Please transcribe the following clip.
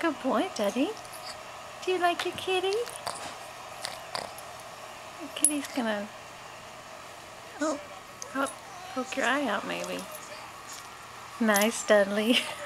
good boy, Daddy. Do you like your kitty? Your kitty's gonna... Oh, oh, poke your eye out maybe. Nice, Dudley.